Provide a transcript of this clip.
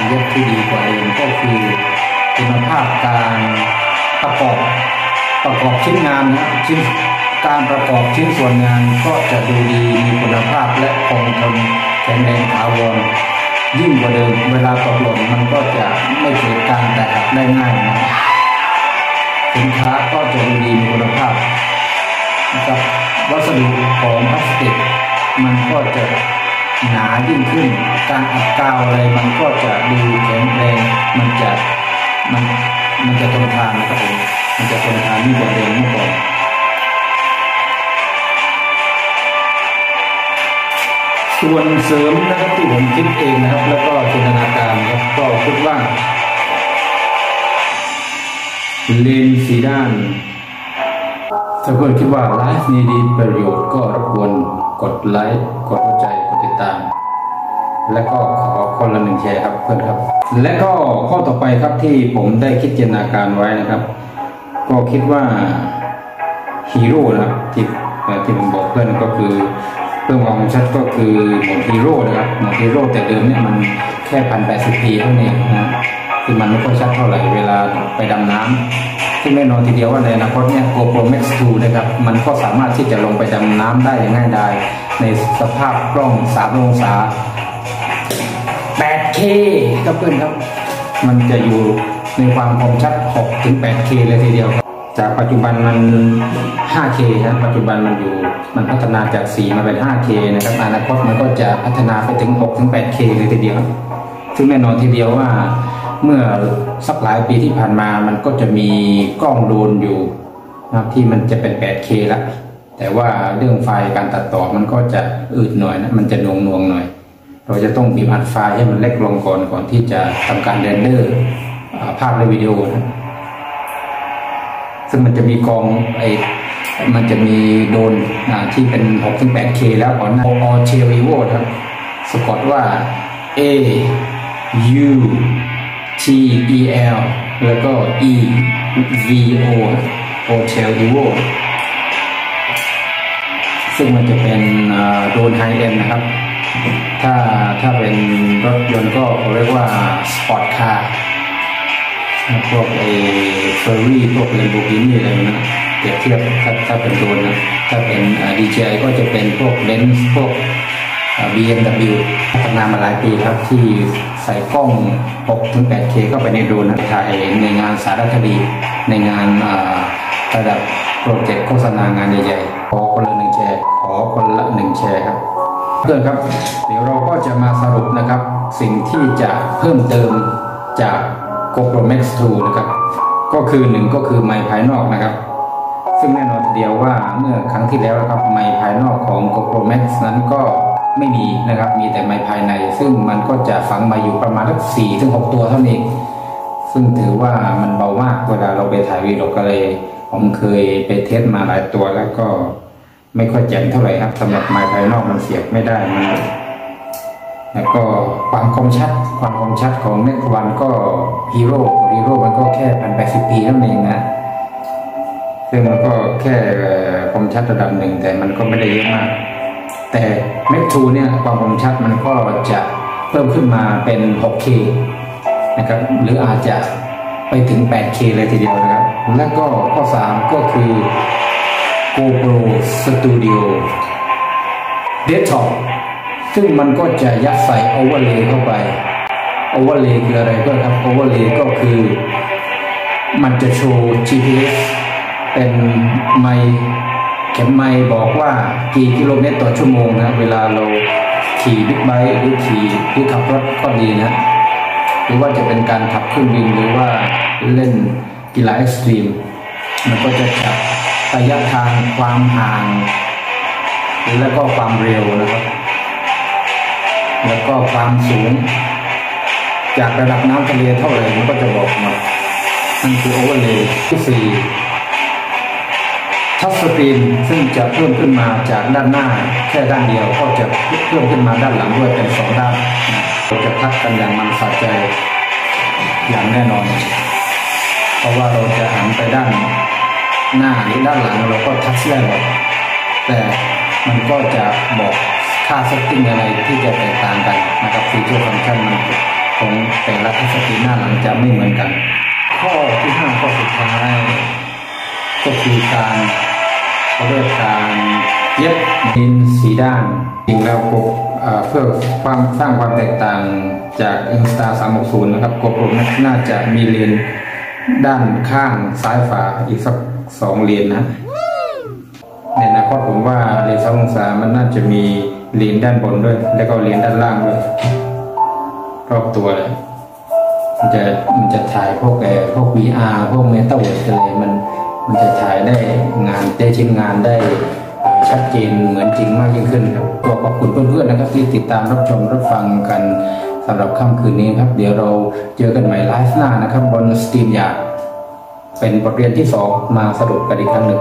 การเย็บที่ดีกว่าเดิมก็คือคุณภาพการประกอบประกอบชิ้นงานนะชิ้นการประกอบชิ้นส่วนงานก็จะดูดีมีคุณภาพและคงทนแข็งแรงถาวรยิ่งกว่าเดิมเวลาตกหล่นมันก็จะไม่เกิดการแตกได้ง่ายนะสินค้าก็จะดูดีมีคุณภาพกับวัสดุของพลาสติกมันก็จะหนายิ่งขึ้น การอัดกาวอะไรมันก็ ดูแข็งแรงมันจะมันมันจะทนทานนะครับผมมันจะทนทานยิ่งกว่าเดิมเมื่อก่อนส่วนเสริมนะครับที่ผมคิดเองนะครับ แล้วก็จินตนาการครับก็คิดว่าเลนส์สีด้านถ้าเพื่อนคิดว่าไลฟ์นี้ดีประโยชน์ก็รบกวนกดไลค์กดหัวใจกดติดตาม และก็ขอคนละหนึ่งแชร์ครับเพื่อนครับ และก็ข้อต่อไปครับที่ผมได้คิดจินตนาการไว้นะครับ ก็คิดว่าฮีโร่นะครับที่ที่ผมบอกเพื่อนก็คือเพิ่มความชัดก็คือโหมดฮีโร่นะครับโหมดฮีโร่แต่เดิมเนี่ยมันแค่พันแปดสิบ p เท่านั้นนะคือมันไม่ค่อยชัดเท่าไหร่เวลาไปดำน้ำซึ่งแน่นอนทีเดียวว่าในอนาคตเนี่ย GoPro Max 2นะครับมันก็สามารถที่จะลงไปดำน้ำได้อย่างง่ายดายในสภาพกล้อง3องศา K ครับเพื่อนครับ มันจะอยู่ในความคมชัด6ถึง 8K เลยทีเดียวครับจากปัจจุบันมัน 5K นะปัจจุบันมันอยู่มันพัฒนาจาก 4 มาเป็น 5K นะครับอนาคตมันก็จะพัฒนาไปถึง6ถึง 8K เลยทีเดียวซึ่งแน่นอนทีเดียวว่าเมื่อสักหลายปีที่ผ่านมามันก็จะมีกล้องโดนอยู่นะครับที่มันจะเป็น 8K ละแต่ว่าเรื่องไฟล์การตัดต่อมันก็จะอืดหน่อยนะมันจะนวงนวงหน่อย เราจะต้องบีบอัดไฟล์ให้มันเล็กลงก่อนก่อนที่จะทำการเรนเดอร์ภาพและวิดีโอนะซึ่งมันจะมีกองไอมันจะมีโดนที่เป็น6ถึง 8K แล้วก่อนหน้า o c h e v i v o ครับสะกดว่า A U T E L แล้วก็ E V O o c h e v i v o ซึ่งมันจะเป็นโดนไฮเอ็นนะครับ ถ้าถ้าเป็นรถยนต์ก็เรียกว่าสปอร์ตคาร์พวกไอเฟอร์รี่พวกเลนโบกินี่อะไรนะเปรียบเทียบถ้าถ้าเป็นโดรนนะถ้าเป็นดีเจก็จะเป็นพวกเลนส์พวกบีเอ็มดับบิวพัฒนามาหลายปีครับที่ใส่กล้อง6ถึง 8K เข้าไปในโดรนนะถ่ายในงานสารคดีในงานระดับโปรเจกต์โฆษณางานใหญ่ๆขอคนละหนึ่งแชร์ขอคนละหนึ่งแชร์ครับ เพื่อนครับ เดี๋ยวเราก็จะมาสรุปนะครับ สิ่งที่จะเพิ่มเติมจาก GoPro Max 2 นะครับ ก็คือหนึ่งก็คือไมค์ภายนอกนะครับ ซึ่งแน่นอนทีเดียวว่าเมื่อครั้งที่แล้วนะครับไมค์ภายนอกของ GoPro Max นั้นก็ไม่มีนะครับ มีแต่ไมค์ภายใน ซึ่งมันก็จะฝังมาอยู่ประมาณสักสี่ถึงหกตัวเท่านั้ซึ่งถือว่ามันเบามากเวลาเราไปถ่ายวีดีโอก็เลย ผมเคยไปเทสมาหลายตัวแล้วก็ ไม่ค่อยแจ่มเท่าไหร่ครับสำหรับไมค์ภายนอกมันเสียบไม่ได้มันแล้วก็ความคมชัดความคมชัดของเน็ตวันก็ฮีโร่ฮีโร่มันก็แค่พันแปดสิบปีนั่นเองนะซึ่งมันก็แค่คมชัดระดับหนึ่งแต่มันก็ไม่ได้เยอะมาก แต่เมกทูเนี่ยความคมชัดมันก็จะเพิ่มขึ้นมาเป็น 6K นะครับหรืออาจจะไปถึง 8K เลยทีเดียวนะครับ แล้วก็ข้อ 3 ก็คือ GoPro Studio Desktop ซึ่งมันก็จะยัดใส่โอเวอร์เลเข้าไปโอเวอร์เลคืออะไรก็ครับโอเวอร์เลก็คือ มันจะโชว์ GPS เป็นไมล์เข็มไมล์บอกว่ากี่กิโลเมตรต่อชั่วโมงนะ เวลาเราขี่บิ๊กไบค์หรือขี่หรือขับรถก็ดีนะ หรือว่าจะเป็นการขับเครื่องบินหรือว่าเล่นกีฬาเอ็กซ์ตรีม มันก็จะจั ระยะทางความห่าง แล้วก็ความเร็วนะครับ แล้วก็ความสูง จากระดับน้ำทะเลเท่าไหร่มันก็จะบอกมดนั่นคือโอเวอร์เลย์ที่สี่ทัชสกรีนซึ่งจะเพิ่มขึ้นมาจากด้านหน้า แค่ด้านเดียวก็จะเพิ่มขึ้นมาด้านหลังด้วยเป็นสองด้านเราจะทักกันอย่างมันสะใจอย่างแน่นอน เพราะว่าเราจะหันไปด้าน หน้าหรือด้านหลังเราก็ทัชได้หมดแต่มันก็จะบอกค่าเซตติ้งอะไรที่จะแตกต่างกันนะครับฟีเจอร์ฟังก์ชันมันของแต่ละสตรีหน้าหลังจะไม่เหมือนกัน ข้อที่ห้าข้อสุดท้ายก็คือการเขาเรียกการเย็บดินสีด้านจริงแล้วกบเพื่อความสร้างความแตกต่างจาก Insta360 นะครับ GoPro ผมน่าจะมีเลนส์ด้านข้างซ้ายขวาอีกสัก สองเลนส์นะในอนาคตผมว่าเลนส์สององศามันน่าจะมีเลนส์ด้านบนด้วย แล้วก็เลนส์ด้านล่างด้วยรอบตัวเลยมันจะมันจะถ่ายพวกแอพวก VR พวกเมตาเวิร์สอะไรมันมันจะถ่ายได้งานได้ชิ้นงานได้ชัดเจนเหมือนจริงมากยิ่งขึ้นครับก็ขอบคุณเพื่อนๆนะครับที่ติดตามรับชมรับฟังกันสำหรับค่ำคืนนี้ครับ เดี๋ยวเราเจอกันใหม่ไลฟ์หน้านะครับบนสตรีมอยาก เป็นบทเรียนที่สองมาสรุปกันอีกครั้งหนึ่ง